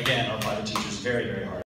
again, our private teachers very, very hard.